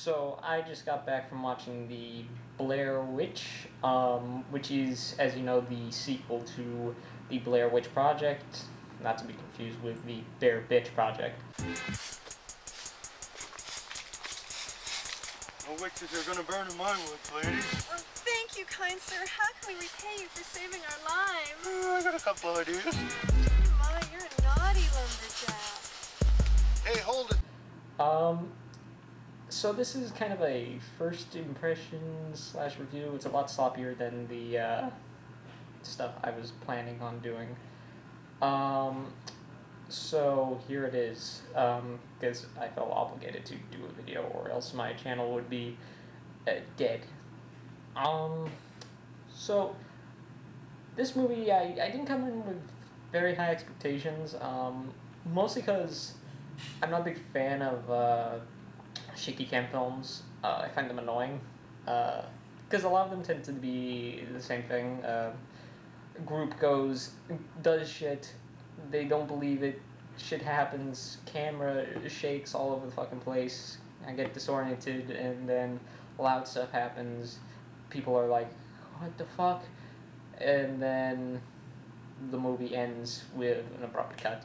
so I just got back from watching the Blair Witch, um, which is, as you know, the sequel to the Blair Witch Project, not to be confused with the Bear Bitch Project. No witches are gonna burn in my woods, ladies. Oh, thank you, kind sir. How can we repay you for saving our lives? Oh, I got a couple ideas. My, you're a naughty lumberjack. Hey, hold it. Um, so this is kind of a first impression slash review. It's a lot sloppier than the uh, stuff I was planning on doing. Um, so here it is, because I felt obligated to do a video, or else my channel would be uh, dead. Um, so this movie, I, I didn't come in with very high expectations, um, mostly because I'm not a big fan of uh, shaky cam films. Uh, I find them annoying because a lot of them tend to be the same thing. Uh, group goes, does shit, they don't believe it, shit happens, camera shakes all over the fucking place. I get disoriented, and then loud stuff happens. People are like, "What the fuck?" And then the movie ends with an abrupt cut.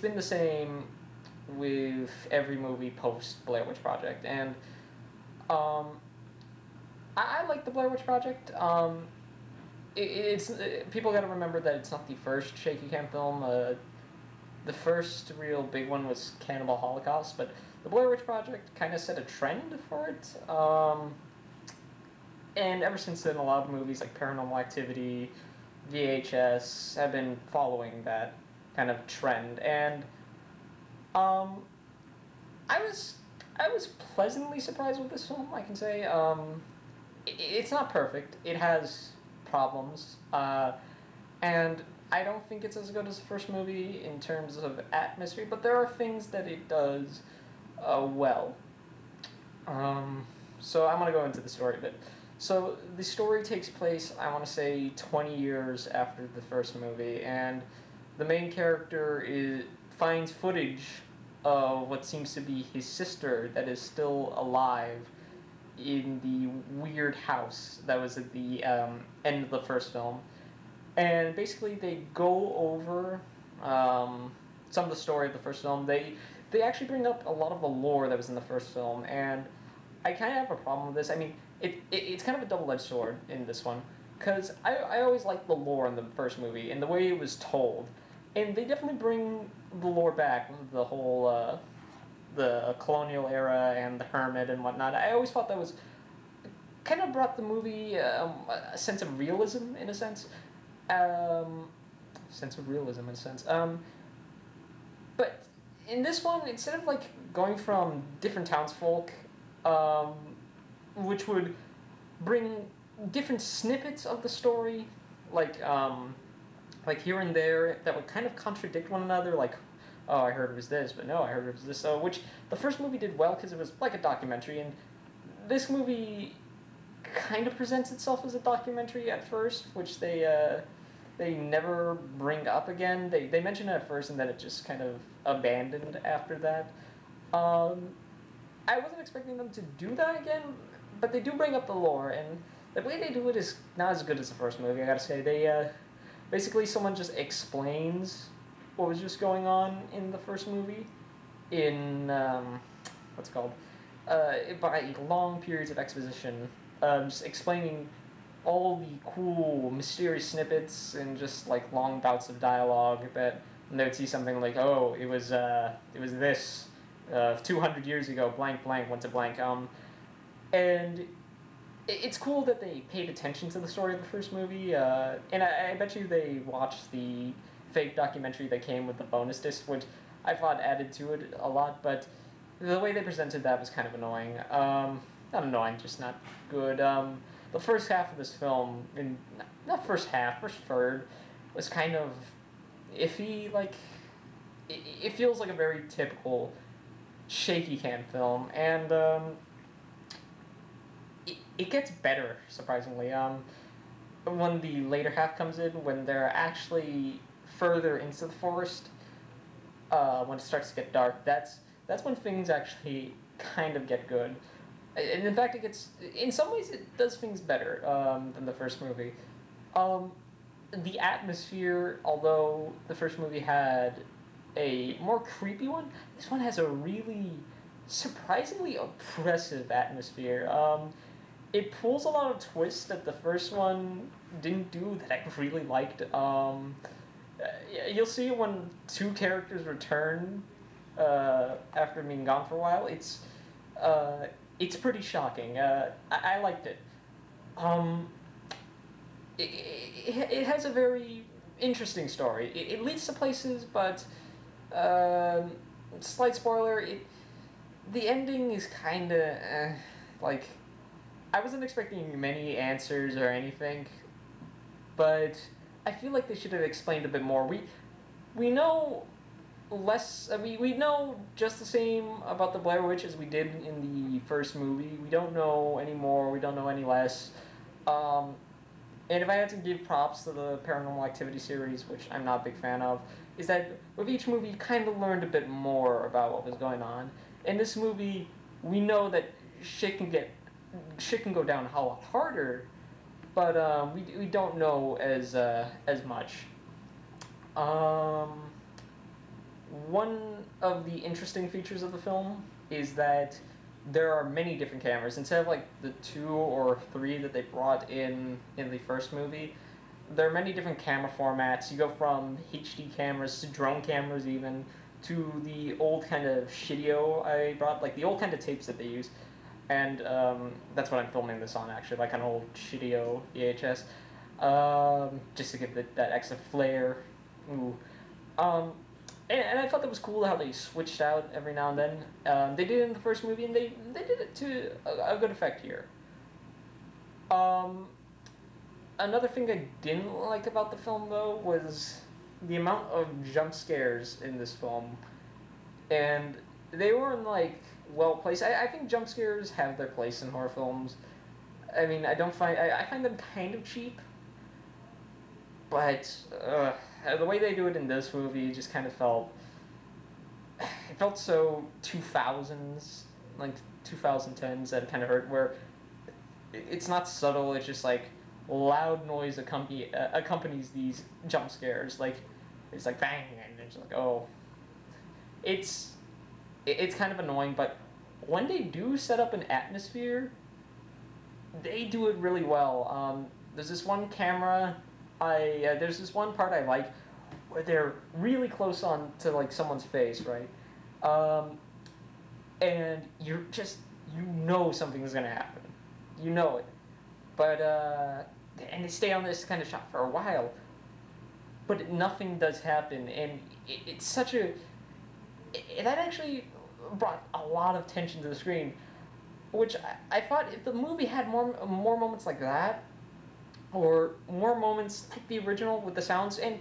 Been the same with every movie post Blair Witch Project, and um, I, I like the Blair Witch Project. Um, it, it's uh, people got to remember that it's not the first shaky cam film. Uh, the first real big one was Cannibal Holocaust, but the Blair Witch Project kind of set a trend for it. Um, and ever since then, a lot of movies like Paranormal Activity, VHS have been following that kind of trend, and um, I was I was pleasantly surprised with this film. I can say um, i it's not perfect. It has problems, uh, and I don't think it's as good as the first movie in terms of atmosphere. But there are things that it does uh, well. Um, so I'm gonna go into the story a bit. So the story takes place, I want to say, 20 years after the first movie, and the main character is finds footage of what seems to be his sister that is still alive in the weird house that was at the um, end of the first film. And basically, they go over um, some of the story of the first film. They they actually bring up a lot of the lore that was in the first film, and I kind of have a problem with this. I mean, it, it it's kind of a double edged sword in this one because I I always liked the lore in the first movie and the way it was told, and they definitely bring the lore back, the whole uh, the colonial era and the hermit and whatnot. I always thought that was kind of brought the movie um, a sense of realism in a sense, um, sense of realism in a sense. Um, but in this one, instead of like going from different townsfolk, um, which would bring different snippets of the story, like um, like here and there, that would kind of contradict one another. Like, oh, I heard it was this, but no, I heard it was this. So, which the first movie did well because it was like a documentary, and this movie kind of presents itself as a documentary at first, which they uh, they never bring up again. They they mention it at first, and then it just kind of abandoned after that. Um, I wasn't expecting them to do that again, but they do bring up the lore, and the way they do it is not as good as the first movie. I gotta say, they uh, basically someone just explains what was just going on in the first movie in um, what's it called? Uh, by long periods of exposition, um, just explaining all the cool mysterious snippets and just like long bouts of dialogue that they would see something like oh it was uh, it was this uh, 200 years ago blank blank went to blank um and it's cool that they paid attention to the story of the first movie uh, and I, I bet you they watched the fake documentary that came with the bonus disc which I thought added to it a lot but the way they presented that was kind of annoying. Um, not annoying just not good. Um, the first half of this film in not first half first third was kind of iffy like it, it feels like a very typical shaky cam film and um, it gets better surprisingly. Um, when the later half comes in, when they're actually further into the forest, uh, when it starts to get dark, that's that's when things actually kind of get good. And in fact, it gets in some ways it does things better um, than the first movie. Um, the atmosphere, although the first movie had a more creepy one, this one has a really surprisingly oppressive atmosphere. Um, it pulls a lot of twists that the first one didn't do that I really liked. Um, you'll see when two characters return uh, after being gone for a while. It's uh, it's pretty shocking. Uh, I-, I liked it. Um, it, it, has a very interesting story. It, it leads to places, but um, slight spoiler. It the ending is kind of uh, like I wasn't expecting many answers or anything, but I feel like they should have explained a bit more. We we know less. I mean, we know just the same about the Blair Witch as we did in the first movie. We don't know any more. We don't know any less. Um, and if I had to give props to the Paranormal Activity series, which I'm not a big fan of, is that with each movie you kind of learned a bit more about what was going on. In this movie, we know that shit can get shit can go down a lot harder, but um, we, we don't know as uh, as much. Um, one of the interesting features of the film is that there are many different cameras instead of like the two or three that they brought in in the first movie. There are many different camera formats. You go from HD cameras to drone cameras, even to the old kind of Shitteo I brought, like the old kind of tapes that they use and um, that's what I'm filming this on actually, like an old Shitteo VHS, um, just to give it that extra flair. Ooh. Um, and, and, I thought that was cool how they switched out every now and then. Um, they did it in the first movie, and they they did it to a, a good effect here. Um, another thing I didn't like about the film though was the amount of jump scares in this film, and they weren't like well placed. I, I think jump scares have their place in horror films. I mean, I don't find I, I find them kind of cheap, but uh, the way they do it in this movie just kind of felt it felt so two thousands like two thousand tens that kind of hurt. Where it's not subtle; it's just like loud noise accompany uh, accompanies these jump scares. Like it's like bang, and it's like oh, it's it's kind of annoying, but when they do set up an atmosphere, they do it really well. Um, there's this one camera, I uh, there's this one part I like where they're really close on to like someone's face, right? Um, and you're just you know something's gonna happen, you know it, but uh, and they stay on this kind of shot for a while, but nothing does happen, and it, it's such a that actually brought a lot of tension to the screen, which I, I thought if the movie had more more moments like that, or more moments like the original with the sounds, and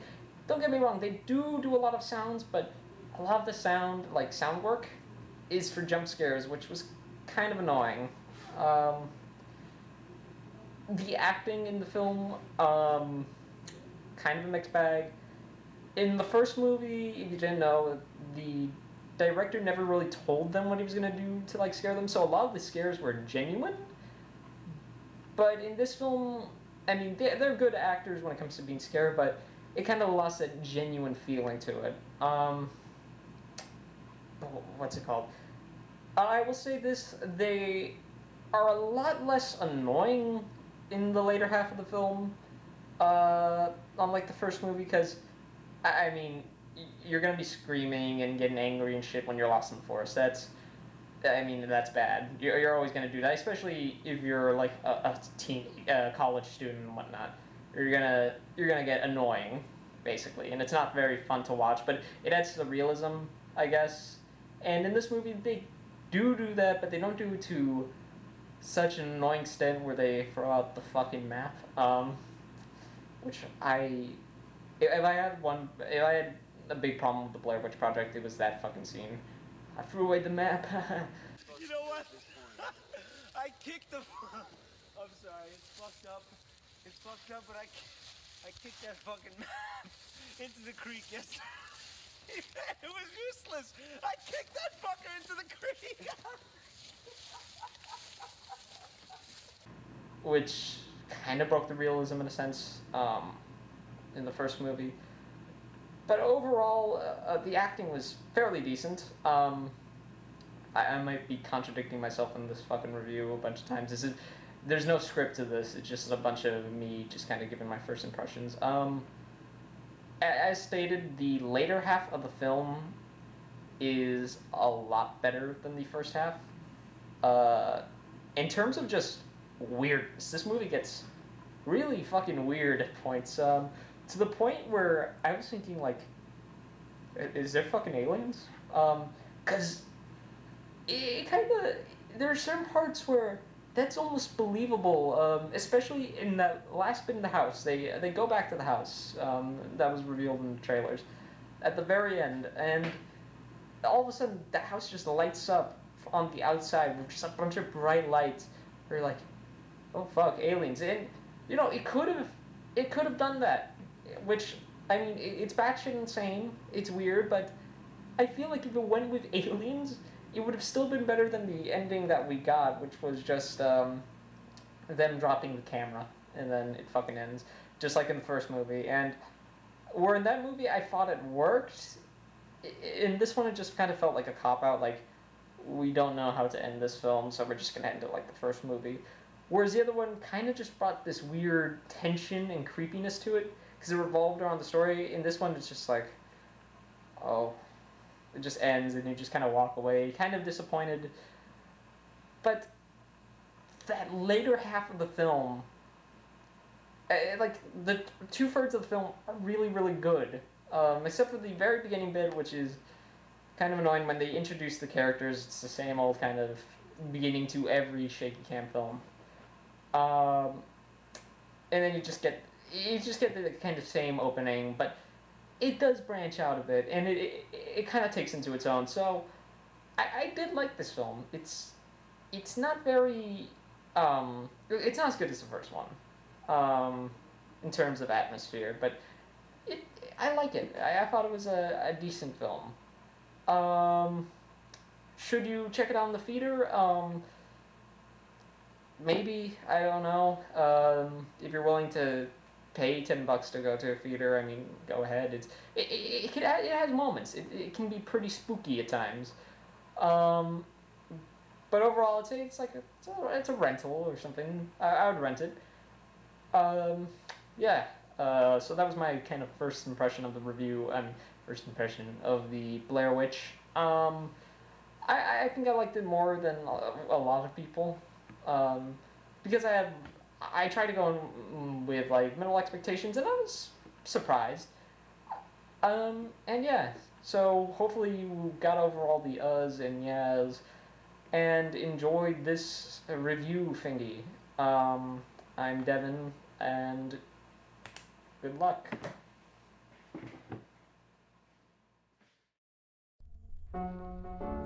don't get me wrong, they do do a lot of sounds, but a lot of the sound, like sound work, is for jump scares, which was kind of annoying. Um, the acting in the film, um, kind of a mixed bag. In the first movie, if you didn't know, the director never really told them what he was gonna do to like scare them, so a lot of the scares were genuine. But in this film, I mean, they, they're good actors when it comes to being scared, but it kind of lost that genuine feeling to it. Um, what's it called? I will say this: they are a lot less annoying in the later half of the film, uh, unlike the first movie, because I mean, you're gonna be screaming and getting angry and shit when you're lost in the forest. That's, I mean, that's bad. You're, you're always gonna do that, especially if you're like a, a teen, a college student and whatnot. You're gonna you're gonna get annoying, basically, and it's not very fun to watch. But it adds to the realism, I guess. And in this movie, they do do that, but they don't do it to such an annoying extent where they throw out the fucking map. Um, which I, if I had one, if I had a big problem with the Blair Witch Project. It was that fucking scene. I threw away the map. you know what? I kicked the. I'm sorry. It's fucked up. It's fucked up, but I, I kicked that fucking map into the creek yesterday. it was useless. I kicked that fucker into the creek. which kind of broke the realism in a sense um, in the first movie. But overall, uh, uh, the acting was fairly decent. Um, I, I might be contradicting myself in this fucking review a bunch of times. Is, there's no script to this. It's just a bunch of me just kind of giving my first impressions. Um, as stated, the later half of the film is a lot better than the first half. Uh, in terms of just weirdness, this movie gets really fucking weird at points. Um, to the point where I was thinking, like, is there fucking aliens? Um, cause it kind of there are certain parts where that's almost believable, um, especially in that last bit in the house. They they go back to the house um, that was revealed in the trailers at the very end, and all of a sudden the house just lights up on the outside with just a bunch of bright lights. You're like, oh fuck, aliens! And you know it could have it could have done that, which I mean it, it's batshit insane. It's weird, but I feel like if it went with aliens, it would have still been better than the ending that we got, which was just um, them dropping the camera and then it fucking ends, just like in the first movie. And where in that movie I thought it worked, in this one it just kind of felt like a cop out. Like we don't know how to end this film, so we're just gonna end it like the first movie. Whereas the other one kind of just brought this weird tension and creepiness to it because it revolved around the story. In this one, it's just like, oh, it just ends and you just kind of walk away, kind of disappointed. But that later half of the film, uh, like the two thirds of the film, are really really good. Um, except for the very beginning bit, which is kind of annoying when they introduce the characters. It's the same old kind of beginning to every shaky cam film. Um, and then you just get you just get the kind of same opening, but it does branch out a bit, and it it, it kind of takes into its own. So, I, I did like this film. It's it's not very um, it's not as good as the first one, um, in terms of atmosphere, but it I like it. I, I thought it was a, a decent film. Um, should you check it out in the theater? Um, maybe I don't know. Um, if you're willing to pay ten bucks to go to a theater, I mean, go ahead. It's it it, it, can, it has moments. It, it can be pretty spooky at times. Um, but overall, say it's like a, it's a, it's a rental or something. I, I would rent it. Um, yeah. Uh, so that was my kind of first impression of the review. Mean, first impression of the Blair Witch. Um, I, I think I liked it more than a, lot of people, um, because I have I tried to go in with like minimal expectations, and I was surprised. Um, and yeah, so hopefully you got over all the uhs and yeahs, and enjoyed this review thingy. Um, I'm Devin, and good luck. Thank